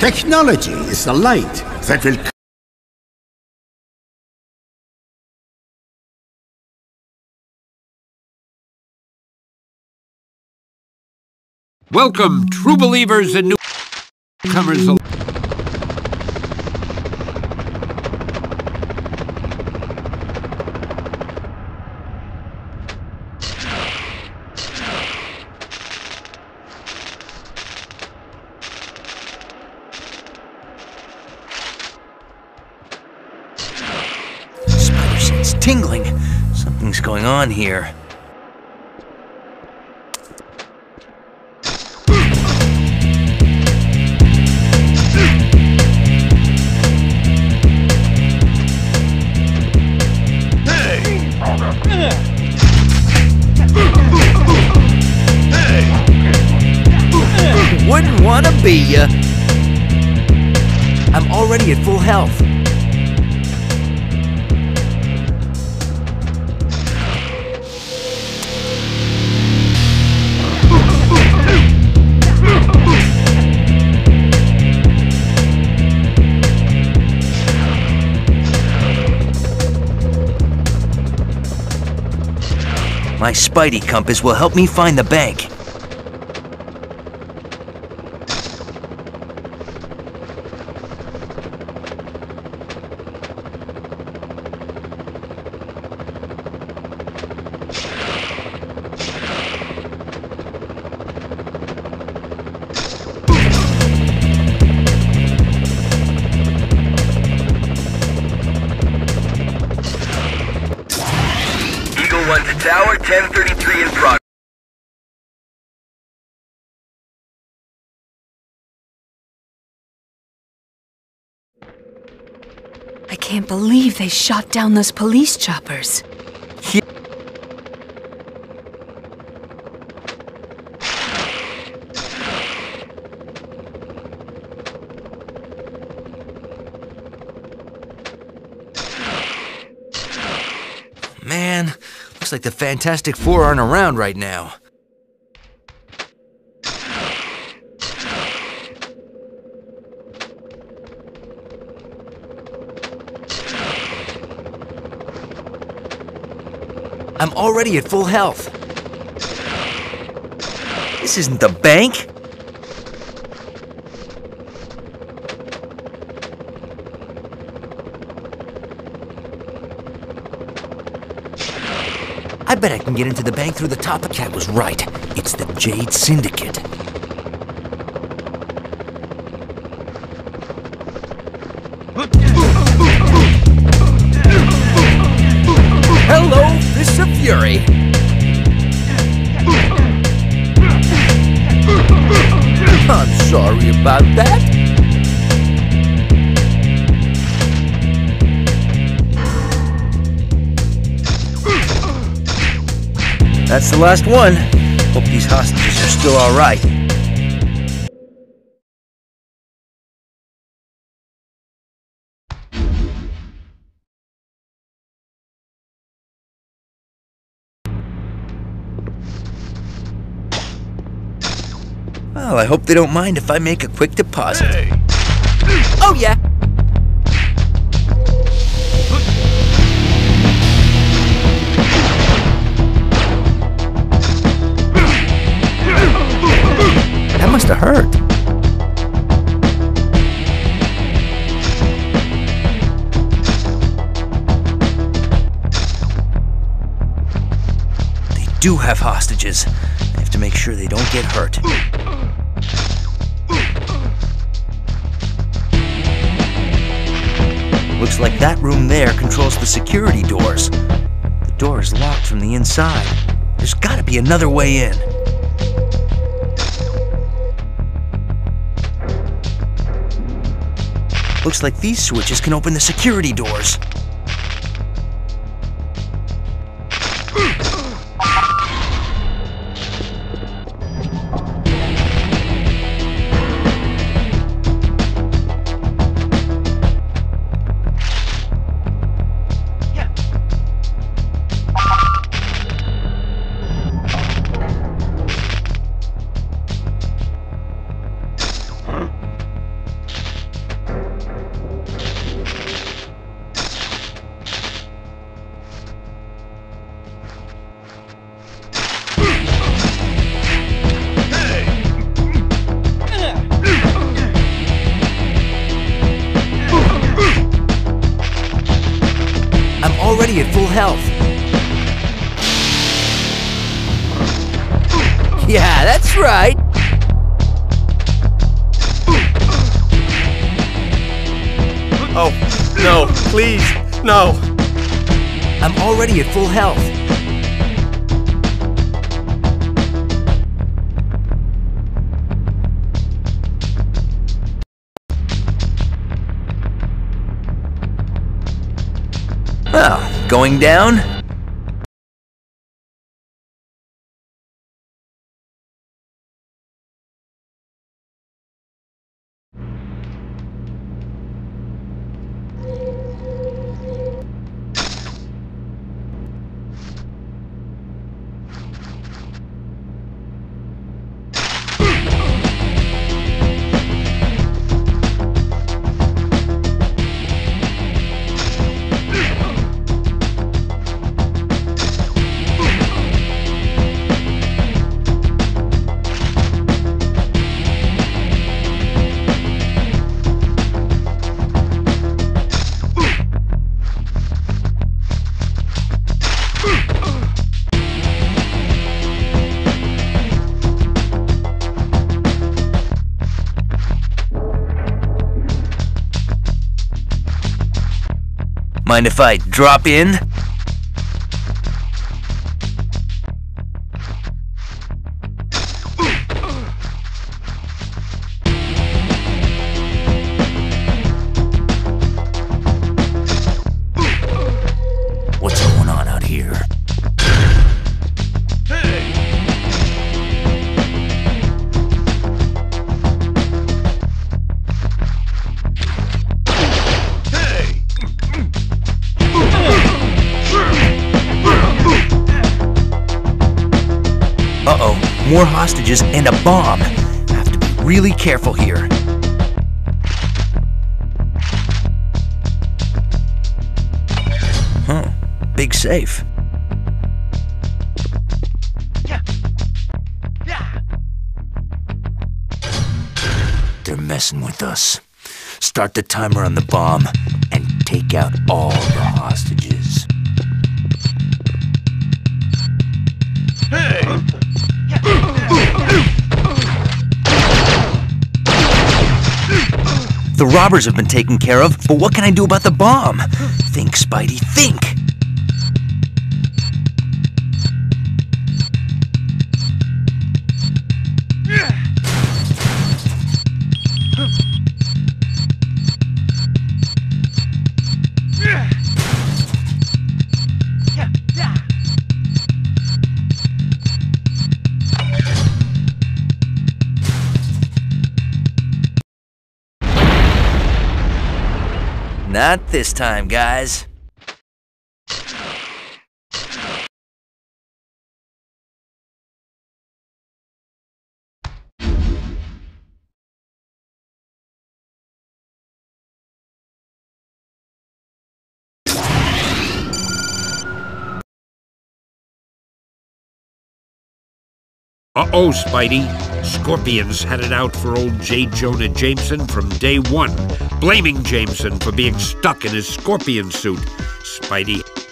Technology is the light that will Welcome, true believers and newcomers alike. Sense tingling. Something's going on here. Wouldn't wanna be ya. I'm already at full health. My Spidey compass will help me find the bank. 1 to tower, 1033 in progress. I can't believe they shot down those police choppers. Looks like the Fantastic Four aren't around right now. I'm already at full health. This isn't the bank. Bet I can get into the bank through the top. The cat was right. It's the Jade Syndicate. Hello, Fist of Fury. I'm sorry about that. That's the last one. Hope these hostages are still alright. Well, I hope they don't mind if I make a quick deposit. Oh, yeah. Do have hostages. I have to make sure they don't get hurt. Looks like that room there controls the security doors. The door is locked from the inside. There's gotta be another way in. Looks like these switches can open the security doors. Health. Yeah, that's right. Oh, no, please, no. I'm already at full health. Going down? Mind if I drop in? More hostages and a bomb. Have to be really careful here. Huh, big safe. They're messing with us. Start the timer on the bomb and take out all the hostages. The robbers have been taken care of, but what can I do about the bomb? Think, Spidey, think! Not this time, guys. Uh-oh, Spidey. Scorpions had it out for old J. Jonah Jameson from day one, blaming Jameson for being stuck in his scorpion suit. Spidey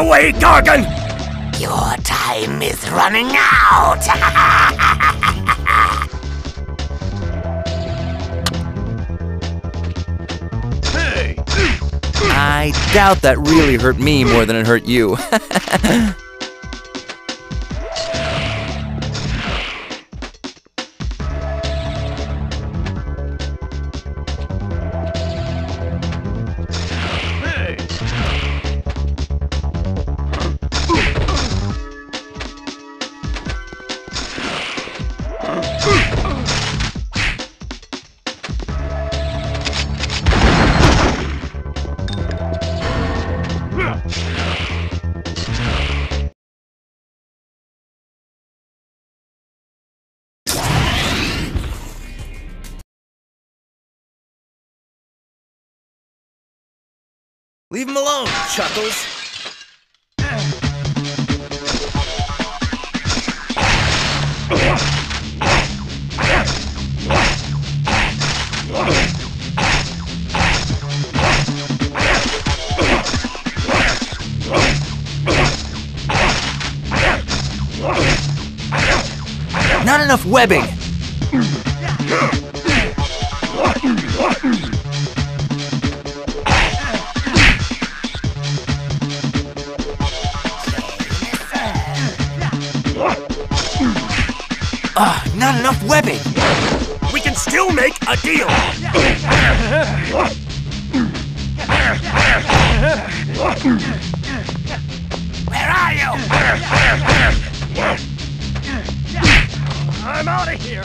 away, Gargan! Your time is running out! I doubt that really hurt me more than it hurt you. Leave him alone, Chuckles. Not enough webbing. Ah, not enough webbing. We can still make a deal. Where are you? I'm out of here.